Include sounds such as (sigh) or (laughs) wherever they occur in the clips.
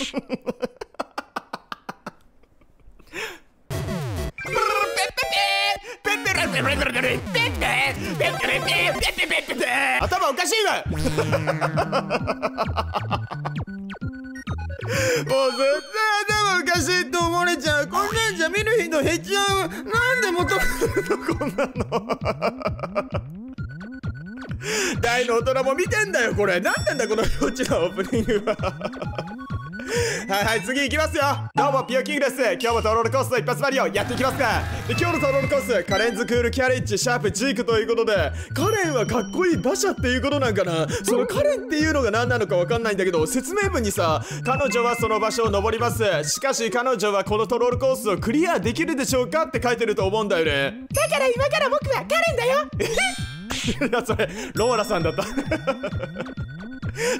(laughs) 頭おかしいわ。(laughs) もう絶対頭おかしいと思われちゃう。こんなんじゃ見る人減っちゃう。なんで求めるのこんなの。大の大人も見てんだよこれ。何なんだこの幼稚なオープニングは。はいはい次行きますよ。どうもピオキングです。今日もトロールコースの一発マリオやっていきますかで今日のトロールコースカレンズクールキャリッジシャープジークということでカレンはかっこいい馬車っていうことなんかな。そのカレンっていうのが何なのかわかんないんだけど説明文にさ彼女はその場所を登ります。しかし彼女はこのトロールコースをクリアできるでしょうかって書いてると思うんだよね。だから今から僕はカレンだよ。(laughs) いやそれローラさんだった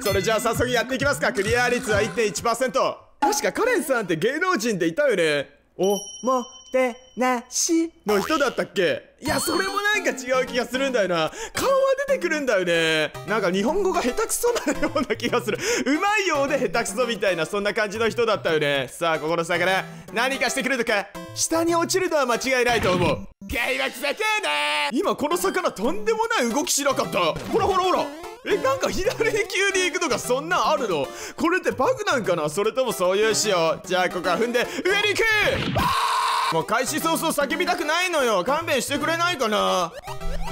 それじゃあ早速やっていきますか。クリア率は1.1%確かカレンさんって芸能人でいたよね。おもてなし。の人だったっけ。いやそれもなんか違う気がするんだよな。顔は出てくるんだよね。なんか日本語が下手くそなような気がする。うまいようで下手くそみたいなそんな感じの人だったよね。さあここの魚何かしてくるのか。下に落ちるのは間違いないと思う。ゲイはくせてえね。今この魚とんでもない動きしなかった。ほらほらほらえなんか左に急に行くのがそんなんあるの？これってバグなんかな？それともそういう仕様？じゃあここから踏んで上に行く！もう開始早々叫びたくないのよ。勘弁してくれないかな？(laughs)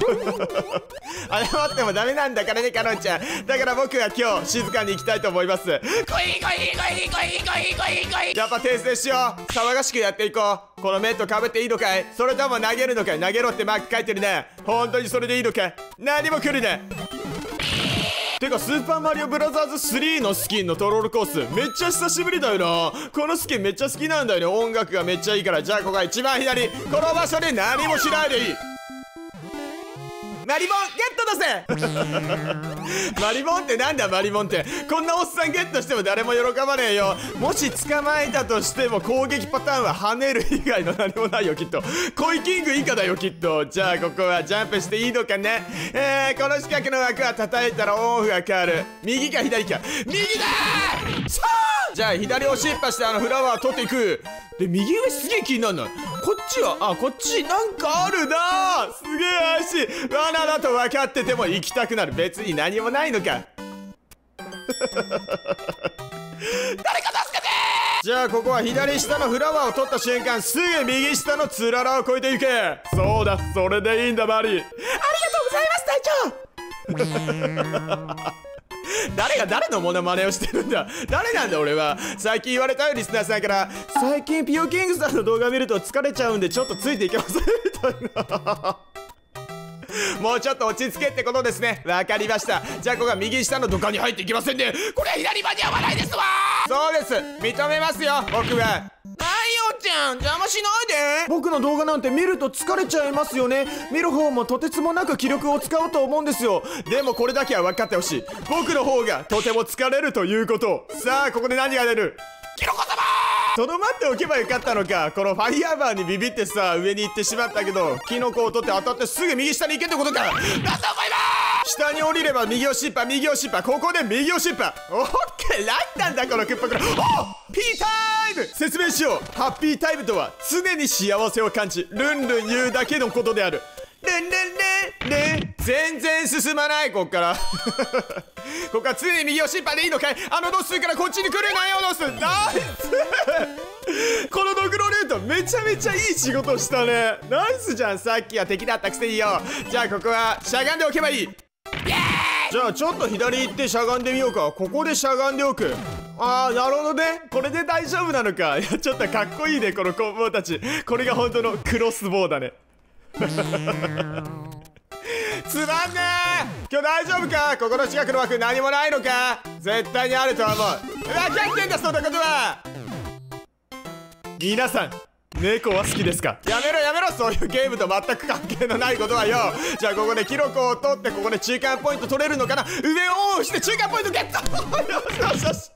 謝ってもダメなんだからねカノンちゃん。だから僕は今日静かに行きたいと思います。こいこいこいこいこいこいこいやっぱ訂正しよう騒がしくやっていこうこのメットかぶっていいのかいそれとも投げるのかい投げろってマーク書いてるね本当にそれでいいのかい何も来るねてかスーパーマリオブラザーズ3のスキンのトロールコースめっちゃ久しぶりだよな。このスキンめっちゃ好きなんだよね。音楽がめっちゃいいから。じゃあここが一番左。この場所で何もしないでいい。マリボンゲットだぜ。マリボンってなんだマリボンって。こんなおっさんゲットしても誰も喜ばねえよ。もし捕まえたとしても攻撃パターンは跳ねる以外の何もないよきっと。コイキング以下だよきっと。じゃあここはジャンプしていいのかね。えー、この四角の枠は叩いたらオンオフが変わる。右か左か。右ださあじゃあ左押しっぱしてあのフラワー取っていく。で右上すげえ気になるのこっちはあこっちなんかあるな。すげえ怪しい。罠だと分かってても行きたくなる。別に何もないのか。(laughs) 誰か助けて！じゃあここは左下のフラワーを取った瞬間すぐ右下のつららを越えていけ。そうだそれでいいんだマリー。ありがとうございます隊長。(laughs) 誰が誰のモノマネをしてるんだ？誰なんだ俺は？最近言われたよリスナーさんから。最近ピオキングさんの動画見ると疲れちゃうんでちょっとついていけませんみたいな。もうちょっと落ち着けってことですね。わかりました。じゃあここが右下の土管に入っていきませんねこれは左間に合わないですわ。そうです。認めますよ僕は。ちゃん邪魔しないで。僕の動画なんて見ると疲れちゃいますよね。見る方もとてつもなく気力を使うと思うんですよ。でもこれだけは分かってほしい。僕の方がとても疲れるということ。さあここで何が出る？キノコ様。とどまっておけばよかったのか。このファイヤーバーにビビってさ上に行ってしまったけどキノコを取って当たってすぐ右下に行けってことか。だと思います下に降りれば右押しっぱ右押しっぱここで右押しっぱオッケー何なんだこのクッパクラおピータイム!説明しよう。ハッピータイムとは常に幸せを感じルンルン言うだけのことである。ルンルンルンルン。全然進まないこっから。(laughs) ここは常に右押しっぱでいいのかい?あのドスからこっちに来るなよドスナイス！(laughs) このドクロルートめちゃめちゃいい仕事したね。ナイスじゃんさっきは。敵だったくせによ。じゃあここはしゃがんでおけばいい。じゃあちょっと左行ってしゃがんでみようか。ここでしゃがんでおく。ああなるほどね。これで大丈夫なのか。いやちょっとかっこいいねこの工房たち。これが本当のクロスボウだね。つまんねえ。今日大丈夫か？ここの近くの枠何もないのか？絶対にあると思う。分かってんだそんなことは。皆さん猫は好きですか？やめろやめろ！そういうゲームと全く関係のないことはよ。じゃあここでキノコを取ってここで中間ポイント取れるのかな？上をオンして中間ポイントゲット！よしよしよし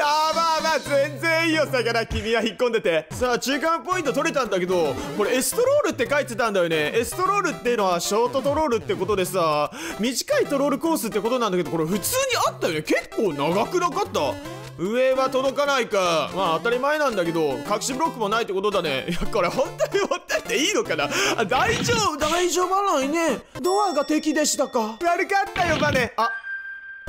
あまあまあ全然いいよ。魚君は引っ込んでて。さあ中間ポイント取れたんだけどこれエストロールって書いてたんだよね。エストロールっていうのはショートトロールってことでさ短いトロールコースってことなんだけどこれ普通にあったよね。結構長くなかった？上は届かないか。まあ当たり前なんだけど隠しブロックもないってことだね。(laughs) いやこれ本当に持ってっていいのかな？あ大丈夫。大丈夫。ないね。ドアが敵でしたか？悪かったよバネ。あ。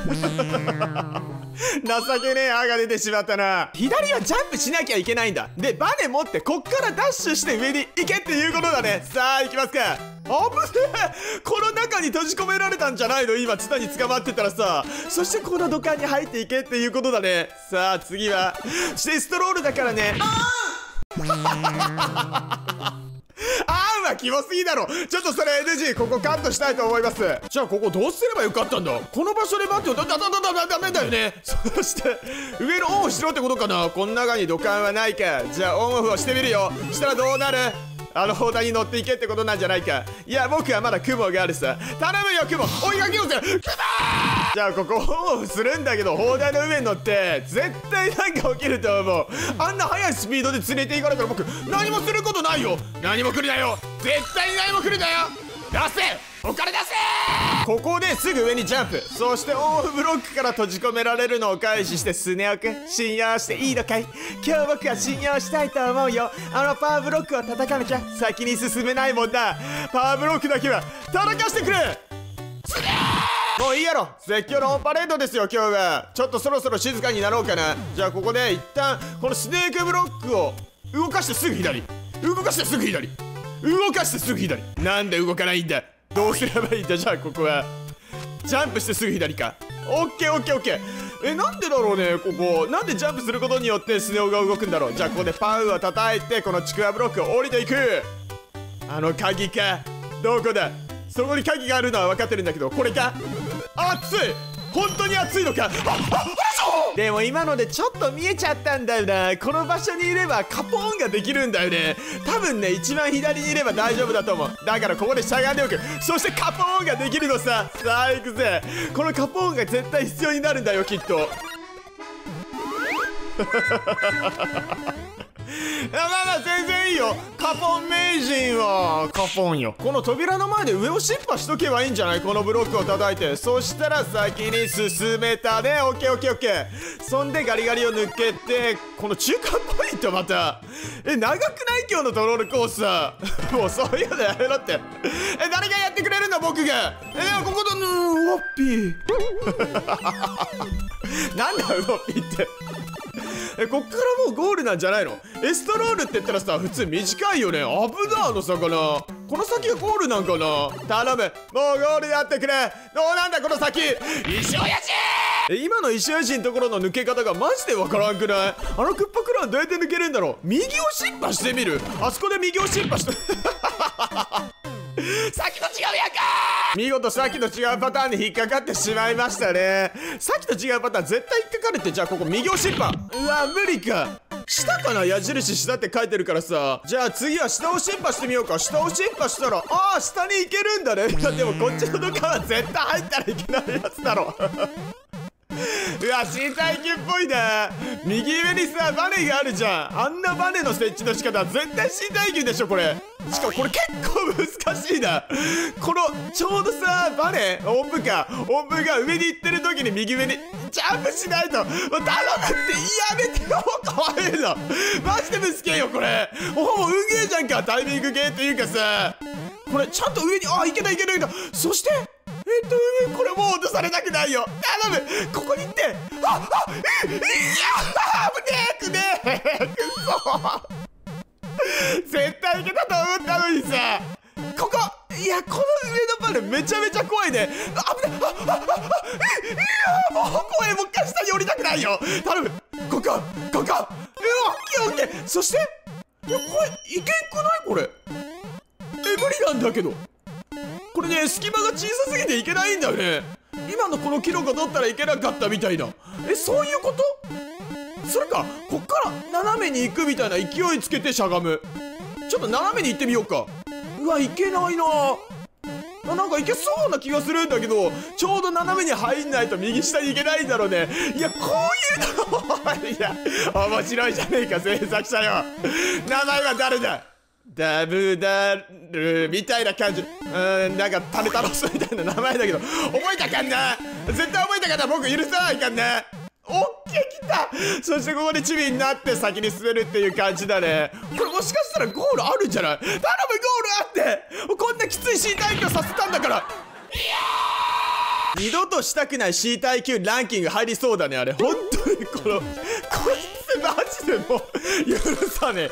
情けねえ歯が出てしまったな。左はジャンプしなきゃいけないんだ。でバネ持ってこっからダッシュして上に行けっていうことだね。さあ行きますかえ。この中に閉じ込められたんじゃないの？今ツタに捕まってたらさ。そしてこの土管に入っていけっていうことだね。さあ次はしてストロールだからね。あーん。はキモすぎだろ。ちょっとそれ NG ここカットしたいと思います。じゃあここどうすればよかったんだ？この場所で待ってよ。だだだだだダメだよねそして上のオンをしろってことかなこの中に土管はないかじゃあオンオフをしてみるよしたらどうなるあの砲台に乗っていけってことなんじゃないか。いや僕はまだ雲があるさ。頼むよ雲追いかけようぜ。雲じゃあここオンオフするんだけど砲台の上に乗って絶対なんか起きると思う。あんな速いスピードで連れて行かれたら僕何もすることないよ。何も来るなよ。絶対に何も来るなよ。出せ！お金出せここですぐ上にジャンプ。そしてオフブロックから閉じ込められるのを回避してスネ夫く信用していいのかい?今日僕は信用したいと思うよ。あのパワーブロックを叩かなきゃ。先に進めないもんだ。パワーブロックだけは叩かしてくれ!もういいやろ。絶叫のオンパレードですよ今日は。ちょっとそろそろ静かになろうかな。じゃあここで一旦このスネークブロックを動かしてすぐ左。動かしてすぐ左。動かしてすぐ左。なんで動かないんだ?どうすればいいんだ？じゃあここは。ジャンプしてすぐ左か。オッケーオッケーオッケー。えなんでだろうねここ。なんでジャンプすることによってスネ夫が動くんだろう。じゃあここでパウを叩いてこのちくわブロックを降りていく。あの鍵か。どこだ？そこに鍵があるのは分かってるんだけどこれか？熱い！本当に熱いのか？あっあでも今のでちょっと見えちゃったんだよな。この場所にいればカポーンができるんだよね。多分ね一番左にいれば大丈夫だと思う。だからここでしゃがんでおく。そしてカポーンができるのさ。さあ行くぜ。このカポーンが絶対必要になるんだよきっと。やまあまあ全然いいよ。カポン名人はカポンよ。この扉の前で上をシッパしとけばいいんじゃない？このブロックを叩いて。そしたら先に進めたね。オッケーオッケーオッケー。そんでガリガリを抜けてこの中間ポイントまた。え長くない？今日のトロールコース。(laughs) もうそういうのやめろって。え誰がやってくれるんだ僕が。えでもこことうんウォッピー。(laughs) なんだウォッピーって。えこっからもうゴールなんじゃないの？エストロールって言ったらさ普通短いよね。危なあの魚。この先がゴールなんかな？頼む。もうゴールやってくれ。どうなんだこの先？石親父え今の石橋のところの抜け方がマジでわからんくない？あのクッパクランどうやって抜けるんだろう？右をシッパしてみる？あそこで右をシッパしてさっきと違うやんか！見事さっきと違うパターンに引っかかってしまいましたね。さっきと違うパターン絶対引っかかるってじゃあここ右押しっぱ。うわ無理か。下かな？矢印下って書いてるからさ。じゃあ次は下押しっぱしてみようか。下押しっぱしたらああ下に行けるんだね。い (laughs) やでもこっちのドカは絶対入ったらいけないやつだろうわ身体級っぽいな右上にさバネがあるじゃん。あんなバネの設置の仕方絶対身体級でしょこれ。しかもこれ結構難しいな。このちょうどさバネ音符か。音符が上に行ってる時に右上にジャンプしないと。もう頼むってやめてよ怖いいの。マジでぶつけよこれ。ほぼ運ゲーじゃんかタイミングゲーっていうかさ。これちゃんと上にあいけたいけたいけた。そしてえっとこれもう落とされたくないよ。頼む。ここに行って。ああいいや危ねえくねえくそ絶対いけたと思ったのにさここ。いやこの上のバネめちゃめちゃ怖いね。危ないああああいいやもう怖いもう一回下に降りたくないよ。頼む。ここここ。えオッケーオッケー。そしていやこれいけんくない？これ。え無理なんだけど。ね隙間が小さすぎていけないんだよね。今のこのキロが取ったらいけなかったみたいな。えそういうこと？それかこっから斜めに行くみたいな勢いつけてしゃがむ。ちょっと斜めに行ってみようか。うわいけないな。あなんかいけそうな気がするんだけどちょうど斜めに入んないと右下に行けないんだろうね。いやこういうのいや。面白いじゃねえか制作者よ。名前は誰だ？ダブダルみたいな感じ。うんなんかタルタロスみたいな名前だけど覚えたかんな絶対覚えたかんな僕許さないかんなオッケー来た。そしてここでチビになって先に進めるっていう感じだね。これもしかしたらゴールあるんじゃない？頼むゴールあって。こんなきつい C 耐久させたんだから。二度としたくない C 耐久ランキング入りそうだねあれ。本当にこのこいつマジでもう許さねえ。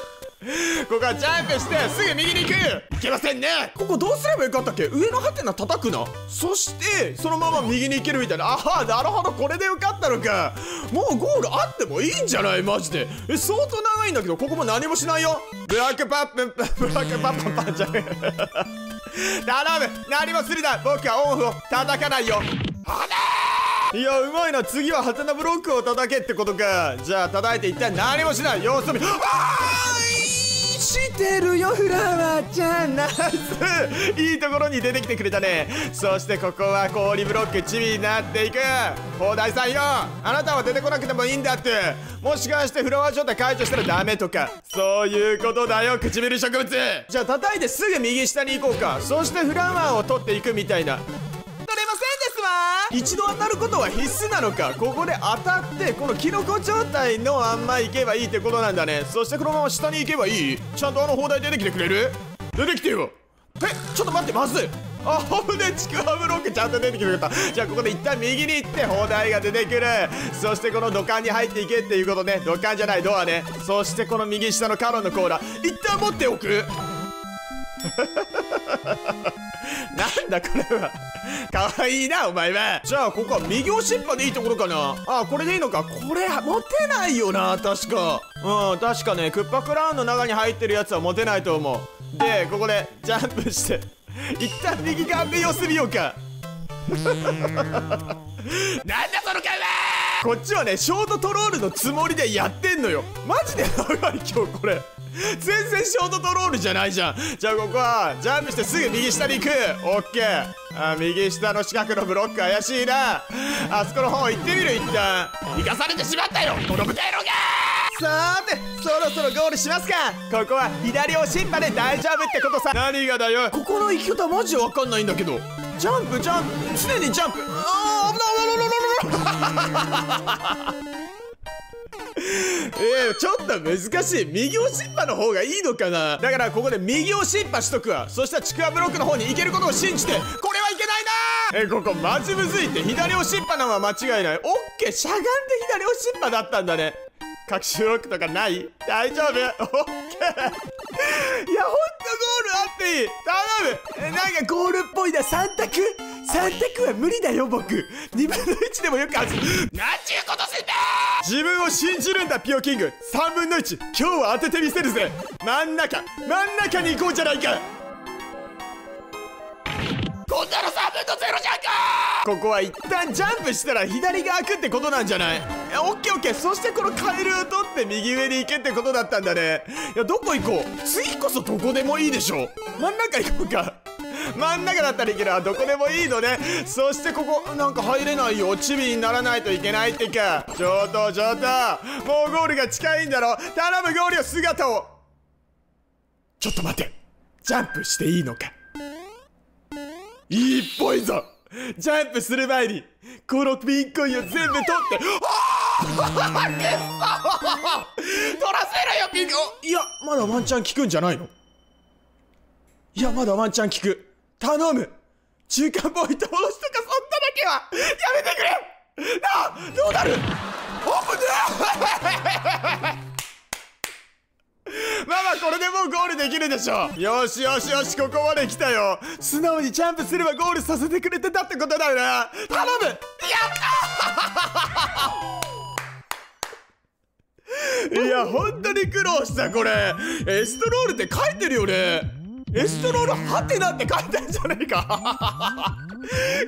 ここはジャンプしてすぐ右に行くいけませんね。ここどうすればよかったっけ？上のハテナ叩くなそしてそのまま右に行けるみたいな。ああなるほどこれでよかったのか。もうゴールあってもいいんじゃない？マジで。え相当長いんだけどここも何もしないよ。ブラックパップブラックパッパンパンじゃねえ頼む何もするな僕はオンオフを叩かないよあれいやうまいな次はハテナブロックを叩けってことかじゃあ叩いて一体何もしない様子見あーしてるよフラワーちゃん。ナス。いいところに出てきてくれたね。そしてここは氷ブロックチビになっていく。砲台さんよ。あなたは出てこなくてもいいんだって。もしかしてフラワー状態解除したらダメとか。そういうことだよ唇植物。じゃあ叩いてすぐ右下に行こうか。そしてフラワーを取っていくみたいな。一度当たることは必須なのかここで当たってこのキノコ状態のあんま行けばいいってことなんだね。そしてこのまま下に行けばいい？ちゃんとあの砲台出てきてくれる？出てきてよ。えちょっと待ってまず。いあほんでちくわブロックちゃんと出てきてくれた。じゃあここで一旦右に行って砲台が出てくる。そしてこの土管に入っていけっていうことね。土管じゃないドアね。そしてこの右下のカロンのコーラ一旦持っておく。なんだこれは。かわいいなお前は。じゃあここは右押しっぱでいいところかな。あこれでいいのか。これ持てないよな確か。うん確かね。クッパクラウンの中に入ってるやつは持てないと思う。でここでジャンプして。一旦右側で様子見ようか。なんだその会話。こっちはねショートトロールのつもりでやってんのよ。マジで長い今日これ全然ショートトロールじゃないじゃん。じゃあここはジャンプしてすぐ右下に行く。オッケー。あ右下の四角のブロック怪しいな。あそこの方行ってみる一旦。生かされてしまったよ。この豚野郎がさーてそろそろゴールしますか。ここは左押しっぱで大丈夫ってことさ。何がだよ。ここの行き方マジわかんないんだけど。ジャンプジャンプ。常にジャンプ。あー危ない危ない危ない危ない。えー、ちょっと難しい。右押しっぱの方がいいのかな？だからここで右押しっぱしとくわ。そしたらちくわブロックの方に行けることを信じて。これはいけないな！え、ここマジむずいって左押しっぱなのは間違いない。オッケー。しゃがんで左押しっぱだったんだね。隠しロックとかない？大丈夫？オッケー。いやほんとゴールあっていい。頼む。なんかゴールっぽいな。3択。3択は無理だよ僕。2分の1でもよくある。なんちゅうことすんだ自分を信じるんだピオキング。3分の1今日は当ててみせるぜ。真ん中。真ん中に行こうじゃないか。こんなの3分の0じゃんか！ここは一旦ジャンプしたら左が開くってことなんじゃない？オッケーオッケー。そしてこのカエルを取って右上に行けってことだったんだね。いやどこ行こう？次こそどこでもいいでしょ真ん中行こうか真ん中だったらいける。どこでもいいのね。そしてここなんか入れないよ。チビにならないといけないってかちょっとちょっと。もうゴールが近いんだろ。頼むゴールよ姿を。ちょっと待って。ジャンプしていいのか。いいっぽいぞ。ジャンプする前にこのピンコインを全部取って。あ取らせろよピンコいやまだワンチャン効くんじゃないの？いやまだワンチャン効く。頼む。中間ポイント戻しとかそんなだけは。やめてくれ。なあどうなる。オープンだ。(laughs) まあまあこれでもうゴールできるでしょよしよしよしここまで来たよ。素直にジャンプすればゴールさせてくれてたってことだよな。頼む。やった (laughs) いや本当に苦労したこれ。エストロールって書いてるよね。エストロールハテナって書いてんじゃねえか。(laughs)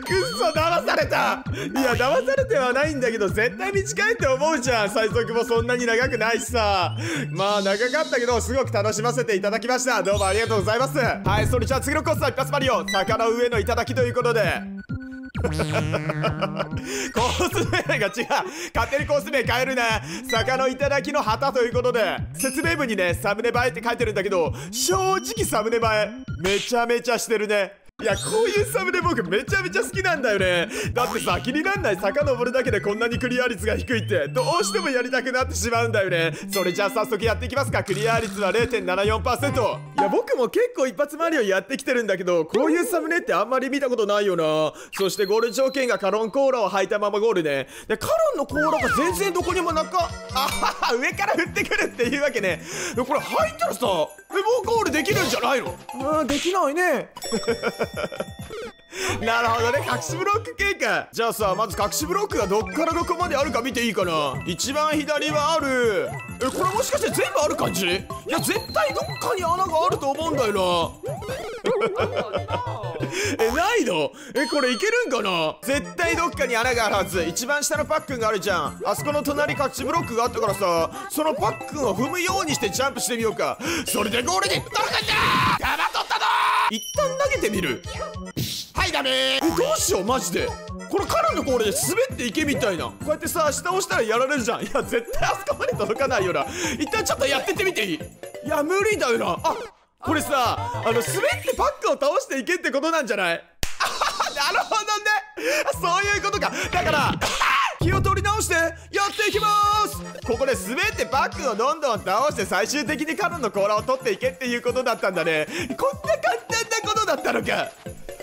くっそ騙された。いや騙されてはないんだけど絶対に近いって思うじゃん。最速もそんなに長くないしさ。まあ長かったけどすごく楽しませていただきました。どうもありがとうございます。はいそれじゃあ次のコースは一発マリオ。坂の上の頂きということで。(laughs) コース名が違う。勝手にコース名変えるな坂の頂の旗ということで。説明文にねサムネ映えって書いてるんだけど正直サムネ映えめちゃめちゃしてるね。いやこういうサムネ僕めちゃめちゃ好きなんだよね。だってさ気になんない坂登るだけでこんなにクリア率が低いって。どうしてもやりたくなってしまうんだよね。それじゃあ早速やっていきますか。クリア率は0.74%いや僕も結構一発マリオやってきてるんだけどこういうサムネってあんまり見たことないよな。そしてゴール条件がカロンコーラを履いたままゴールね。でカロンのコーラが全然どこにもなかあはは上から降ってくるっていうわけね。これ入ったらさールできるんじゃないの？できないね (laughs) (laughs) なるほどね。隠しブロック系かじゃあさまず隠しブロックがどっからどこまであるか見ていいかな。一番左はある。えこれもしかして全部ある感じ？いや絶対どっかに穴があると思うんだよな。(laughs) えないの？えこれいけるんかな？絶対どっかに穴があるはず。一番下のパックンがあるじゃん。あそこの隣隠しブロックがあったからさそのパックンを踏むようにしてジャンプしてみようか。それでゴールに届くんだ一旦投げてみる。はいダメえどうしようマジで。これカラのコールで滑っていけみたいな。こうやってさ下押したらやられるじゃん。いや絶対あそこまで届かないよな。一旦ちょっとやってってみていい。いや無理だよな。あこれさあの滑ってパックを倒していけってことなんじゃない？あ (laughs) なるほどね。そういうことか。だから (laughs) 気を取り直してやっていきます。ここで滑ってパックをどんどん倒して最終的にカノンの甲羅を取っていけっていうことだったんだね。こんな簡単なことだったのか。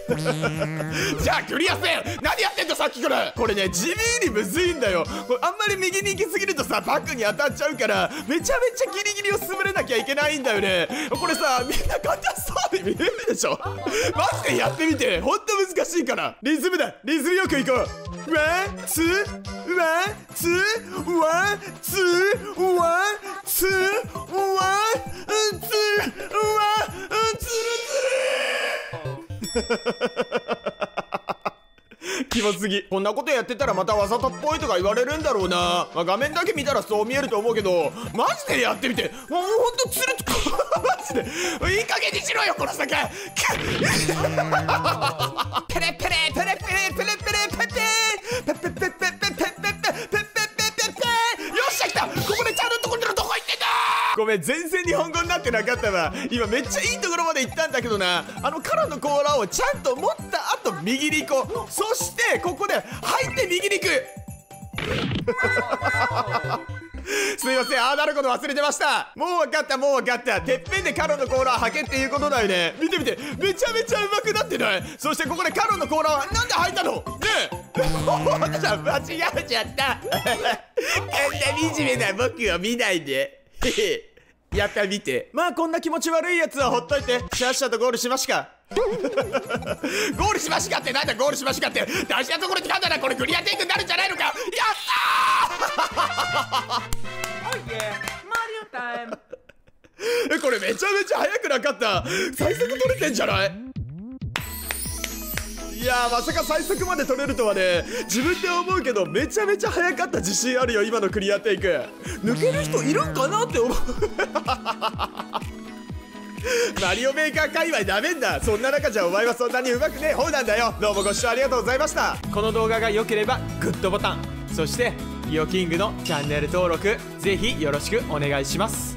(laughs) じゃあクリアせよ何やってんださっきから。これね地味にむずいんだよ。これあんまり右に行きすぎるとさバックに当たっちゃうからめちゃめちゃギリギリを進めなきゃいけないんだよね。これさみんな簡単そうに見えるでしょ？マジでやってみて。ほんと難しいから。リズムだ。リズムよくいこう。ワンツーワンツーワンツーワンツーワンツーワンツー (laughs) キモすぎ。こんなことやってたらまたわざとっぽいとか言われるんだろうな、まあ、画面だけ見たらそう見えると思うけどマジでやってみて。もうほんとつるっとマジで。いい加減にしろよこの世界 (laughs) ペレペレペレペレペレペレペペペペごめん全然日本語になってなかったわ。今めっちゃいいところまで行ったんだけどな。あのカラの甲羅をちゃんと持った後右に行こう。そしてここで入って右に行く。(laughs) すいません。ああなること忘れてました。もう分かったもう分かった。てっぺんでカロンの甲羅を履けっていうことだよね。見て見て。めちゃめちゃうまくなってない。そしてここでカロンの甲羅はなんで履いたの？ねえ。(laughs) 私は間違えちゃった。(laughs) こんな惨めな僕を見ないで。(laughs) やった見て。まあこんな気持ち悪いやつはほっといて。シャッシャとゴールしましか。(laughs) ゴールしましかってなんだゴールしましかって。大事なところに噛んだらこれクリアテイクになるんじゃないのか。やったえ (laughs) これめちゃめちゃ速くなかった。最速取れてんじゃないい？やーまさか最速まで取れるとはね。自分で思うけどめちゃめちゃ速かった自信あるよ今のクリアテイク。抜ける人いるんかなって思う。(laughs) マリオメーカー界隈ダメんだそんな中じゃお前はそんなに上手くねえ。方なんだよ。どうもご視聴ありがとうございました。この動画が良ければグッドボタン。そしてイオキングのチャンネル登録ぜひよろしくお願いします